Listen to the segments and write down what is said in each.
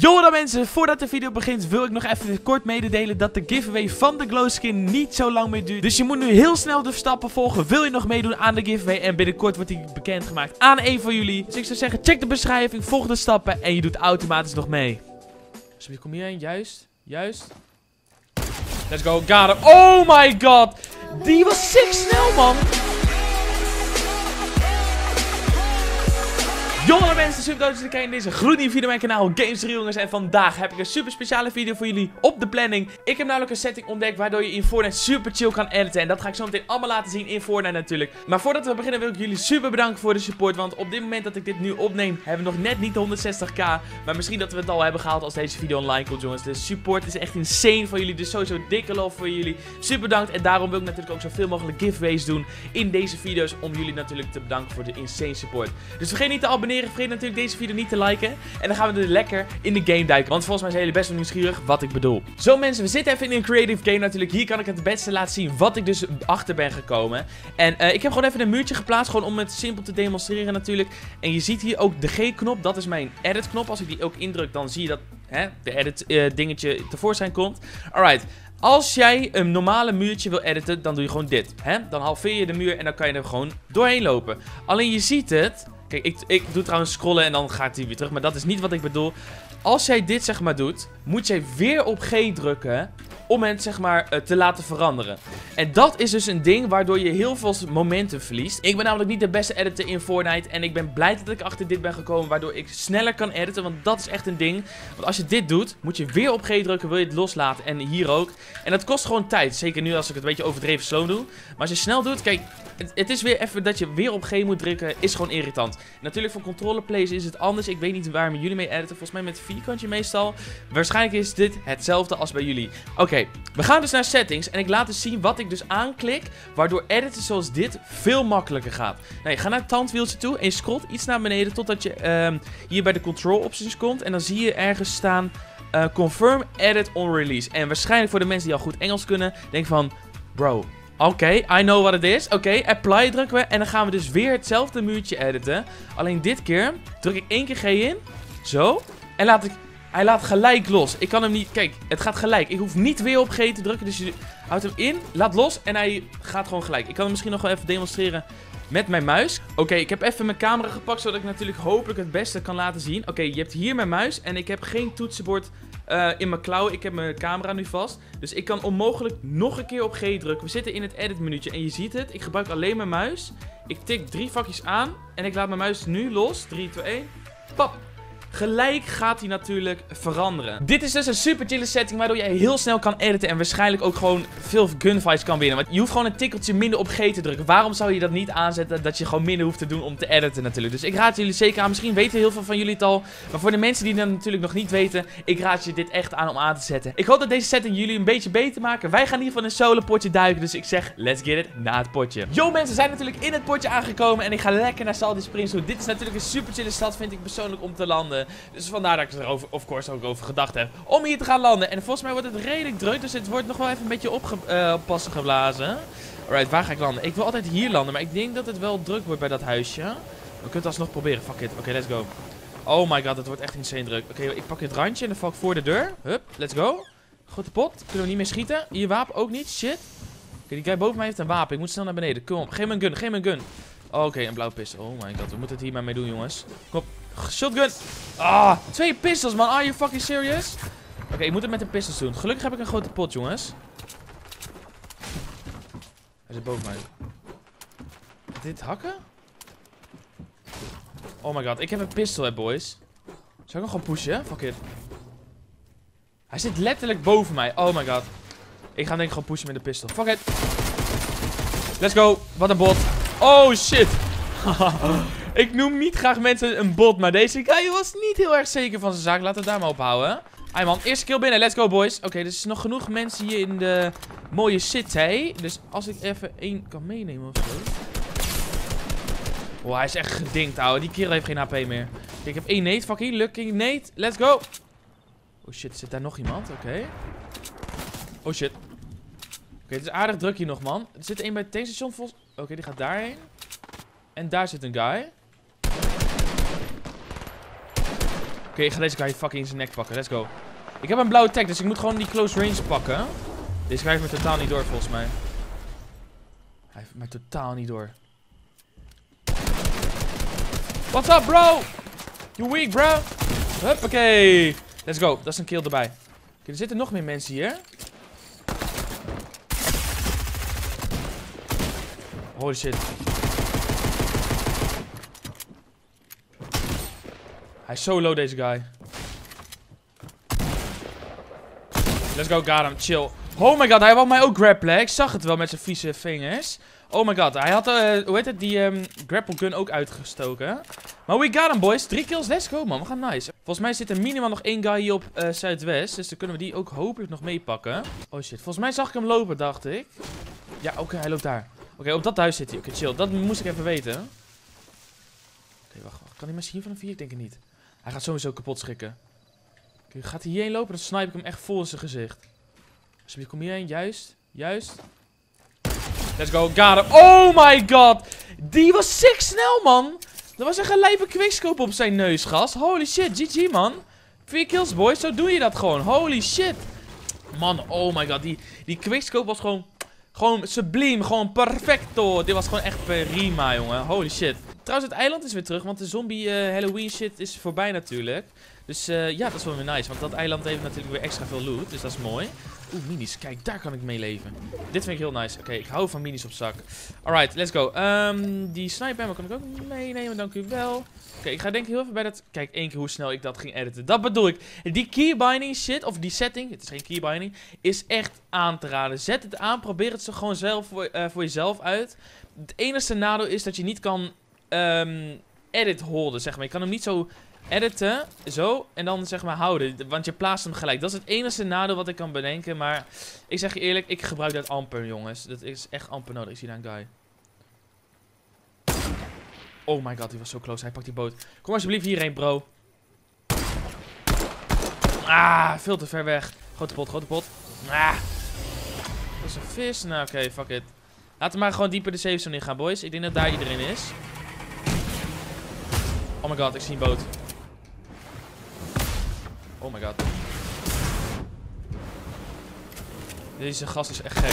Yo dan mensen, voordat de video begint wil ik nog even kort mededelen dat de giveaway van de glowskin niet zo lang meer duurt. Dus je moet nu heel snel de stappen volgen. Wil je nog meedoen aan de giveaway en binnenkort wordt die bekendgemaakt aan een van jullie. Dus ik zou zeggen, check de beschrijving, volg de stappen en je doet automatisch nog mee. Dus kom hierheen? Juist, juist. Let's go, got him. Oh my god, die was sick snel man. Jonge mensen, dat jullie kijken in deze gloednieuwe video op mijn kanaal Games jongens. En vandaag heb ik een super speciale video voor jullie op de planning. Ik heb namelijk een setting ontdekt waardoor je in Fortnite super chill kan editen. En dat ga ik zo meteen allemaal laten zien in Fortnite natuurlijk. Maar voordat we beginnen wil ik jullie super bedanken voor de support. Want op dit moment dat ik dit nu opneem hebben we nog net niet de 160k. Maar misschien dat we het al hebben gehaald als deze video online komt jongens. De support is echt insane van jullie. Dus sowieso dikke love voor jullie. Super bedankt. En daarom wil ik natuurlijk ook zoveel mogelijk giveaways doen in deze video's. Om jullie natuurlijk te bedanken voor de insane support. Dus vergeet niet te abonneren Vergeet natuurlijk deze video niet te liken. En dan gaan we er lekker in de game duiken. Want volgens mij zijn jullie best wel nieuwsgierig wat ik bedoel. Zo mensen, we zitten even in een creative game natuurlijk. Hier kan ik het beste laten zien wat ik dus achter ben gekomen. En uh, ik heb gewoon even een muurtje geplaatst. Gewoon om het simpel te demonstreren natuurlijk. En je ziet hier ook de G-knop. Dat is mijn edit knop. Als ik die ook indruk, dan zie je dat hè, de edit uh, dingetje tevoorschijn komt. Alright. Als jij een normale muurtje wil editen, dan doe je gewoon dit. Hè? Dan halveer je de muur en dan kan je er gewoon doorheen lopen. Alleen je ziet het, Kijk, ik, ik doe trouwens scrollen en dan gaat hij weer terug. Maar dat is niet wat ik bedoel. Als jij dit zeg maar doet, moet jij weer op G drukken om het zeg maar uh, te laten veranderen. En dat is dus een ding waardoor je heel veel momentum verliest. Ik ben namelijk niet de beste editor in Fortnite en ik ben blij dat ik achter dit ben gekomen waardoor ik sneller kan editen, want dat is echt een ding. Want als je dit doet, moet je weer op G drukken, wil je het loslaten en hier ook. En dat kost gewoon tijd, zeker nu als ik het een beetje overdreven slow doe. Maar als je snel doet, kijk, het, is weer even dat je weer op G moet drukken, is gewoon irritant. natuurlijk voor controle plays is het anders, ik weet niet waar jullie mee editen, volgens mij met vierkantje meestal. Waarschijnlijk is dit hetzelfde als bij jullie. Oké, we gaan dus naar settings en ik laat dus zien wat ik dus aanklik, waardoor editen zoals dit veel makkelijker gaat. Nou, je gaat naar het tandwieltje toe en je scrolt iets naar beneden totdat je um, hier bij de control options komt. En dan zie je ergens staan uh, confirm edit on release. En waarschijnlijk voor de mensen die al goed Engels kunnen, denk van, bro, Oké, okay, I know what it is. Oké, apply drukken we. En dan gaan we dus weer hetzelfde muurtje editen. Alleen dit keer druk ik één keer G in. Zo. En laat ik hij laat gelijk los. Ik kan hem niet... Kijk, het gaat gelijk. Ik hoef niet weer op G te drukken. Dus je houdt hem in, laat los en hij gaat gewoon gelijk. Ik kan hem misschien nog wel even demonstreren met mijn muis. Oké, ik heb even mijn camera gepakt, zodat ik natuurlijk hopelijk het beste kan laten zien. Oké, je hebt hier mijn muis en ik heb geen toetsenbord uh, in mijn klauwen. Ik heb mijn camera nu vast. Dus ik kan onmogelijk nog een keer op G drukken. We zitten in het edit minuutje en je ziet het. Ik gebruik alleen mijn muis. Ik tik drie vakjes aan en ik laat mijn muis nu los. 3, 2, 1. Pap. Gelijk gaat hij natuurlijk veranderen. Dit is dus een super chille setting waardoor jij heel snel kan editen en waarschijnlijk ook gewoon veel gunfights kan winnen. Want je hoeft gewoon een tikkeltje minder op G te drukken. Waarom zou je dat niet aanzetten dat je gewoon minder hoeft te doen om te editen natuurlijk. Dus ik raad jullie zeker aan. Misschien weten heel veel van jullie het al. Maar voor de mensen die dat natuurlijk nog niet weten, ik raad je dit echt aan om aan te zetten. Ik hoop dat deze setting jullie een beetje beter maken. Wij gaan hier van een solo potje duiken. Dus ik zeg, let's get it na het potje. Yo mensen, zijn natuurlijk in het potje aangekomen en ik ga lekker naar Salty Springs. Dit is natuurlijk een super chille stad vind ik persoonlijk om te landen. Dus vandaar dat ik er over, of course ook over gedacht heb om hier te gaan landen. En volgens mij wordt het redelijk druk, dus het wordt nog wel even een beetje oppassen uh, geblazen. Alright, waar ga ik landen? Ik wil altijd hier landen, maar ik denk dat het wel druk wordt bij dat huisje. We kunnen het alsnog proberen, fuck it. Oké, let's go. Oh my god, het wordt echt insane druk. Oké, ik pak dit randje en dan val ik voor de deur. Hup, let's go. Grote pot. Kunnen we niet meer schieten. Hier wapen ook niet. Shit. Oké, die guy boven mij heeft een wapen. Ik moet snel naar beneden. Kom op. Geef me een gun. Geef me een gun. Oké, een blauwe pistol. Oh my god, we moeten het hier maar mee doen, jongens. Kom op. Shotgun. Ah, twee pistols, man. Are you fucking serious? Oké, ik moet het met de pistols doen. Gelukkig heb ik een grote pot, jongens. Hij zit boven mij. Dit hakken? Oh my god, ik heb een pistol, hè, boys. Zou ik hem gewoon pushen? Fuck it. Hij zit letterlijk boven mij. Oh my god. Ik ga denk ik gewoon pushen met de pistol. Fuck it. Let's go. Wat een bot. Oh shit. Ik noem niet graag mensen een bot, maar deze guy was niet heel erg zeker van zijn zaak. Laten we daar maar ophouden. Hey man, eerste kill binnen. Let's go boys. Oké, er is nog genoeg mensen hier in de mooie city. Dus als ik even één kan meenemen of zo. Oh, hij is echt gedinkt, ouwe. Die kerel heeft geen HP meer. Kijk, ik heb één nate. Fucking lucky nate. Let's go. Oh shit, zit daar nog iemand? Oké. Oh shit. Oké, het is aardig druk hier nog, man. Er zit één bij het tankstation volgens... Oké, die gaat daarheen. En daar zit een guy. Oké, ik ga deze guy fucking in zijn nek pakken. Let's go. Ik heb een blauwe tag, dus ik moet gewoon die close range pakken. Deze guy me totaal niet door, volgens mij. Hij heeft me totaal niet door. What's up, bro? You weak, bro? Huppakee. Let's go. Dat is een kill erbij. Oké, er zitten nog meer mensen hier. Holy shit. Hij is zo low, deze guy. Let's go, got him. Chill. Oh my god, hij wou mij ook grappelen. Ik zag het wel met zijn vieze vingers. Oh my god, hij had, uh, hoe heet het, die um, grapple gun ook uitgestoken. Maar we got him, boys. Drie kills, let's go, man. We gaan nice. Volgens mij zit er minimaal nog één guy hier op uh, Zuidwest. Dus dan kunnen we die ook hopelijk nog meepakken. Oh shit, volgens mij zag ik hem lopen, dacht ik. Ja, oké, hij loopt daar. Oké, op dat huis zit hij. Oké, chill. Dat moest ik even weten. Oké, wacht, wacht. Kan hij zien van een vier? Ik denk het niet. Hij gaat sowieso kapot schikken. Oké, gaat hij hierheen lopen? Dan snipe ik hem echt vol in zijn gezicht. Alsjeblieft, kom hierheen. Juist. Juist. Let's go. Got him. Oh my god. Die was sick snel, man. Er was een lijpe quickscope op zijn neus, gast. Holy shit. GG, man. Vier kills, boys. Zo doe je dat gewoon. Holy shit. Man, oh my god. Die, die quickscope was gewoon... Gewoon subliem. Gewoon perfecto. Dit was gewoon echt prima, jongen. Holy shit. Trouwens, het eiland is weer terug. Want de zombie uh, Halloween shit is voorbij natuurlijk. Dus uh, ja, dat is wel weer nice. Want dat eiland heeft natuurlijk weer extra veel loot. Dus dat is mooi. Oeh, minis. Kijk, daar kan ik mee leven. Dit vind ik heel nice. Oké, ik hou van minis op zak. Alright, let's go. Um, die sniper kan ik ook meenemen, dank u wel. Oké, ik ga denk ik heel even bij dat... Kijk, één keer hoe snel ik dat ging editen. Dat bedoel ik. Die keybinding shit, of die setting, het is geen keybinding, is echt aan te raden. Zet het aan, probeer het zo gewoon zelf voor, uh, voor jezelf uit. Het enige nadeel is dat je niet kan um, edit holden, zeg maar. Je kan hem niet zo editen, zo, en dan zeg maar houden. Want je plaatst hem gelijk. Dat is het enige nadeel wat ik kan bedenken. Maar ik zeg je eerlijk, ik gebruik dat amper, jongens. Dat is echt amper nodig. Ik zie daar een guy. Oh my god, die was zo close. Hij pakt die boot. Kom alsjeblieft hierheen, bro. Ah, veel te ver weg. Grote pot, grote pot. Ah. Dat is een vis. Nou, oké, fuck it. Laten we maar gewoon dieper de safe zone in gaan, boys. Ik denk dat daar iedereen is. Oh my god, ik zie een boot. Oh my god. Deze gast is echt gek.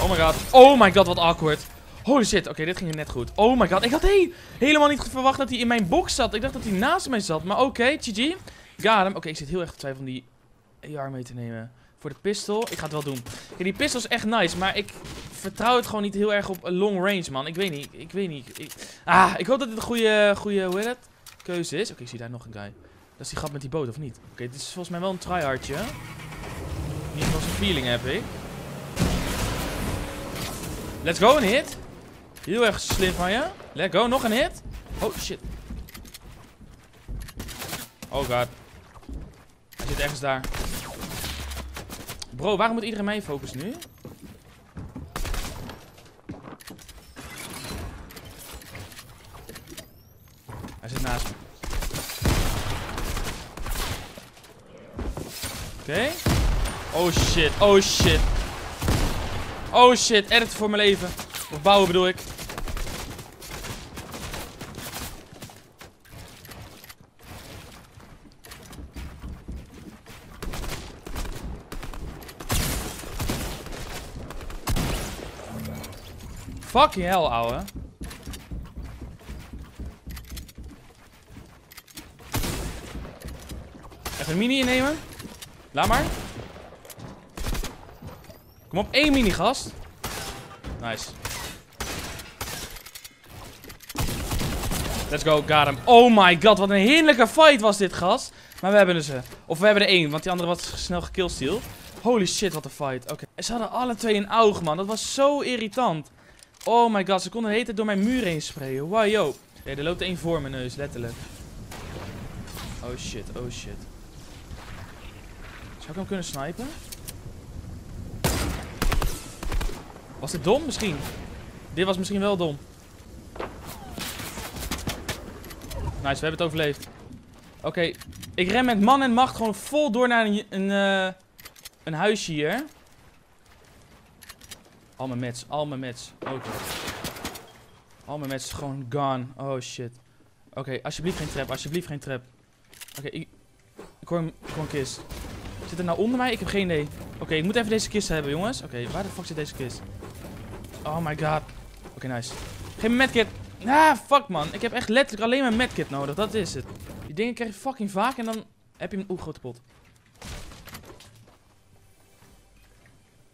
Oh my god. Oh my god, wat awkward. Holy shit. Oké, dit ging net goed. Oh my god. Ik had helemaal niet verwacht dat hij in mijn box zat. Ik dacht dat hij naast mij zat. Maar oké, okay, GG. Got. Oké, ik zit heel erg te twijfelen om die AR mee te nemen. Voor de pistol. Ik ga het wel doen. Die pistol is echt nice. Maar ik vertrouw het gewoon niet heel erg op long range, man. Ik weet niet. Ik weet niet. Ik... Ah, ik hoop dat dit een goede, goede hoe heet het? keuze is. Oké, ik zie daar nog een guy. Dat is die gat met die boot, of niet? Oké, dit is volgens mij wel een tryhardje. Ieder geval zo'n feeling heb ik. Let's go, een hit. Heel erg slim van je. Let's go, nog een hit. Oh, shit. Oh god. Hij zit ergens daar. Bro, waarom moet iedereen mij focussen nu? Hij zit naast me. Oké. Oh shit, oh shit. Oh shit, edit voor mijn leven. Of bouwen bedoel ik. Fucking hell, ouwe. Een mini innemen. Laat maar. Kom op, één mini, gast. Nice. Let's go, got hem. Oh my god, wat een heerlijke fight was dit, gast. Maar we hebben ze. Of we hebben er één, want die andere was snel gekillsteal. Holy shit, wat een fight. Oké. Ze hadden alle twee een oog, man. Dat was zo irritant. Oh my god, ze konden heten door mijn muur heen sprayen. Wow, yo. Ja, er loopt één voor mijn neus, letterlijk. Oh shit, oh shit. Zou ik hem kunnen snipen? Was dit dom? Misschien. Dit was misschien wel dom. Nice, we hebben het overleefd. Oké, ik ren met man en macht gewoon vol door naar een, een, uh, een huisje hier. Al mijn mats, al mijn mats. Oké. Al mijn mats gewoon gone. Oh shit. Oké, alsjeblieft geen trap, alsjeblieft geen trap. Oké, ik, ik, hoor ik hoor een kist. Zit er nou onder mij? Ik heb geen idee. Oké, ik moet even deze kist hebben, jongens. Oké, waar de fuck zit deze kist? Oh my god. Oké, nice. Geen medkit. Ah, fuck man. Ik heb echt letterlijk alleen mijn medkit nodig. Dat is het. Die dingen krijg je fucking vaak en dan heb je een... Oeh, grote pot.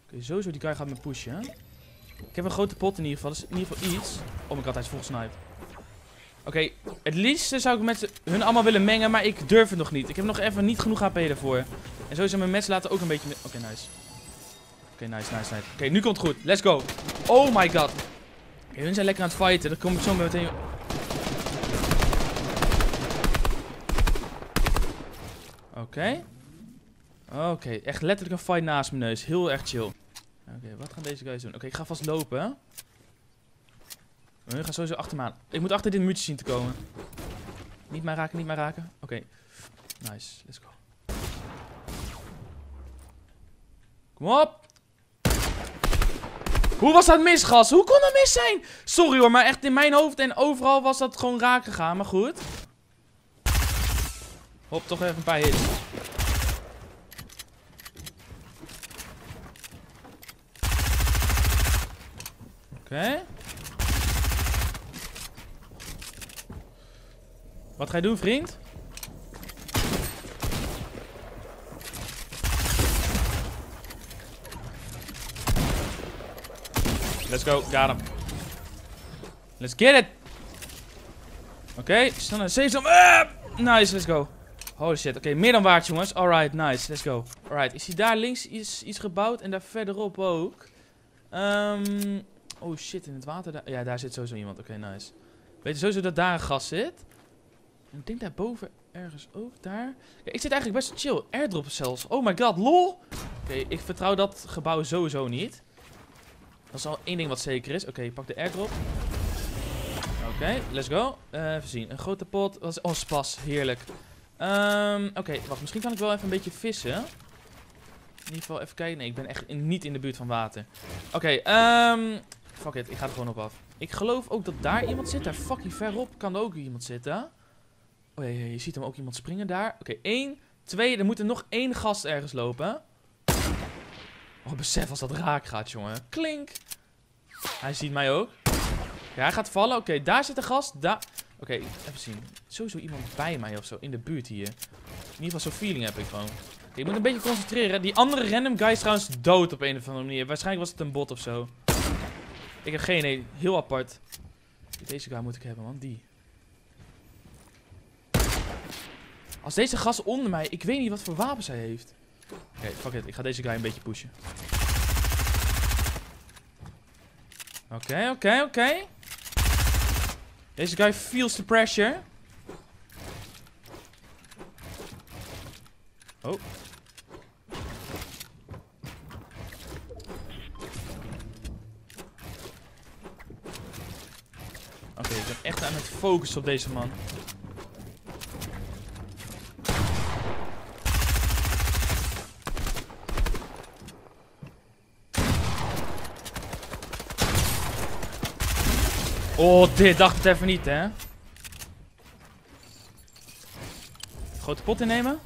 Oké, sowieso die guy gaat me pushen, hè? Ik heb een grote pot in ieder geval. Is in ieder geval iets. Oh my god, hij is volgesniped. Oké, het liefste zou ik met hun allemaal willen mengen, maar ik durf het nog niet. Ik heb nog even niet genoeg HP daarvoor. En sowieso mijn mensen laten ook een beetje... Oké, nice. Oké, nice, nice, nice. Oké, nu komt het goed. Let's go. Oh my god. Hun zijn lekker aan het fighten. Dan kom ik zo meteen... Oké. Oké, echt letterlijk een fight naast mijn neus. Heel erg chill. Oké, wat gaan deze guys doen? Oké, ik ga vast lopen. Hun gaan sowieso achter me aan. Ik moet achter dit muurtje zien te komen. Niet mij raken, niet mij raken. Oké. Nice, let's go. Kom op. Hoe was dat mis, gas? Hoe kon dat mis zijn? Sorry hoor, maar echt in mijn hoofd en overal was dat gewoon raak gegaan. Maar goed. Hop, toch even een paar hits. Oké. Wat ga je doen, vriend? Let's go, got him. Let's get it. Oké, okay, snel naar save zone. Uh, nice, let's go. Holy shit, oké, okay, meer dan waard jongens. Alright, nice, let's go. Alright, is hij daar links iets, iets gebouwd en daar verderop ook? Um, oh shit, in het water daar. Ja, daar zit sowieso iemand. Oké, okay, nice. Weet je sowieso dat daar een gas zit? Ik denk daarboven ergens ook, daar. Ja, ik zit eigenlijk best chill. Airdrop zelfs. Oh my god, lol. Oké, ik vertrouw dat gebouw sowieso niet. Dat is al één ding wat zeker is. Oké, pak de airdrop. Oké, let's go. Uh, even zien. Een grote pot. Oh, spas. Heerlijk. Um, Oké, wacht. Misschien kan ik wel even een beetje vissen. In ieder geval even kijken. Nee, ik ben echt niet in de buurt van water. Oké, um, fuck it. Ik ga er gewoon op af. Ik geloof ook dat daar iemand zit. Daar fucking verop kan ook iemand zitten. Oh je ziet hem ook iemand springen daar. Oké, okay, één, twee. Er moet er nog één gast ergens lopen. Oh, besef als dat raak gaat, jongen. Klink. Hij ziet mij ook. Ja, hij gaat vallen. Oké, daar zit de gast. Daar. Oké, even zien. Sowieso iemand bij mij of zo. In de buurt hier. In ieder geval zo'n feeling heb ik gewoon. Ik moet een beetje concentreren. Die andere random guy is trouwens dood op een of andere manier. Waarschijnlijk was het een bot of zo. Ik heb geen idee. Heel apart. Deze guy moet ik hebben, man. Die. Als deze gast onder mij... Ik weet niet wat voor wapens hij heeft. Oké, fuck it. Ik ga deze guy een beetje pushen. Oké, oké, oké. Deze guy feels the pressure. Oh. Oké, ik ben echt aan het focussen op deze man. Oh, dit dacht het even niet, hè. Grote pot innemen.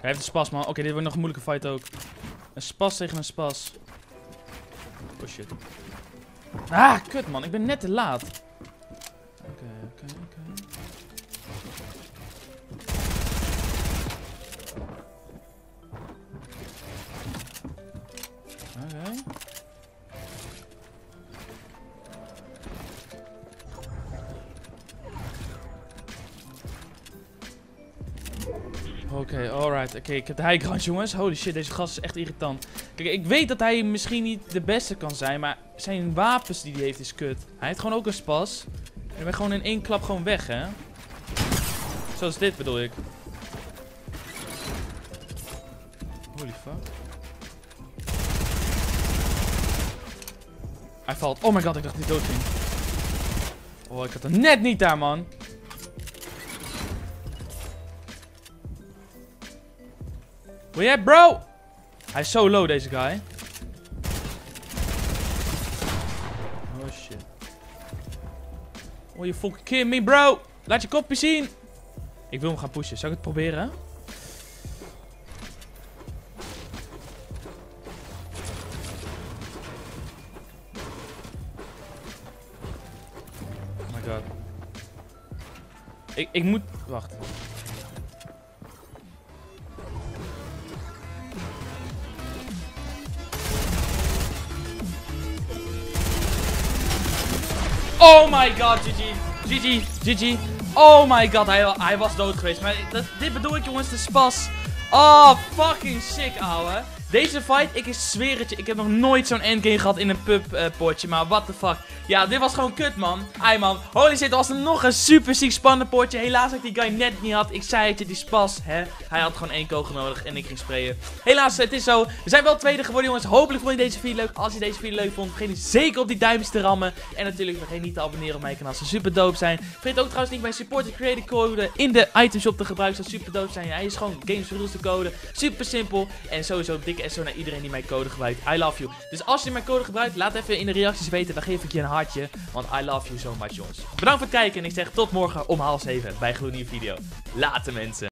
Hij heeft een spas, man. Oké, dit wordt nog een moeilijke fight ook. Een spas tegen een spas. Oh shit. Ah, kut man. Ik ben net te laat. Oké, alright. Oké, ik heb de high jongens. Holy shit, deze gast is echt irritant. Kijk, ik weet dat hij misschien niet de beste kan zijn, maar zijn wapens die hij heeft is kut. Hij heeft gewoon ook een spas. En ik ben gewoon in één klap gewoon weg, hè. Zoals dit bedoel ik. Holy fuck. Hij valt. Oh my god, ik dacht dat hij dood ging. Oh, ik had hem net niet daar, man. Wil bro? Hij is zo low, deze guy. Oh, shit. Oh, je fucking kidding me, bro. Laat je kopje zien. Ik wil hem gaan pushen. Zou ik het proberen? Oh my god. Ik, ik moet... Wacht. Oh my god, GG. GG, GG. Oh my god, hij, hij was dood geweest. Maar dit bedoel ik jongens, de spas. Oh, fucking sick, ouwe. Deze fight, ik zweer het je, ik heb nog nooit zo'n endgame gehad in een pub uh, potje. Maar what the fuck. Ja, dit was gewoon kut, man. Ai, man. Holy shit, was er nog een super ziek spannend potje. Helaas dat ik die guy net niet had. Ik zei het je, die spas, hè. Hij had gewoon één kogel nodig en ik ging sprayen. Helaas, het is zo. We zijn wel tweede geworden, jongens. Hopelijk vond je deze video leuk. Als je deze video leuk vond, vergeet niet zeker op die duimpjes te rammen. En natuurlijk vergeet niet te abonneren op mijn kanaal. Ze super dope zijn. Vergeet ook trouwens niet mijn supporter creator code in de itemshop te gebruiken. Ze super dope zijn. Hij is gewoon Games Rules de code. Super simpel. En sowieso dikke SO naar iedereen die mijn code gebruikt. I love you. Dus als je mijn code gebruikt, laat even in de reacties weten. Dan geef ik je een hartje. Want I love you so much, jongens. Bedankt voor het kijken. En ik zeg tot morgen om half zeven bij een gloednieuwe video. Later, mensen.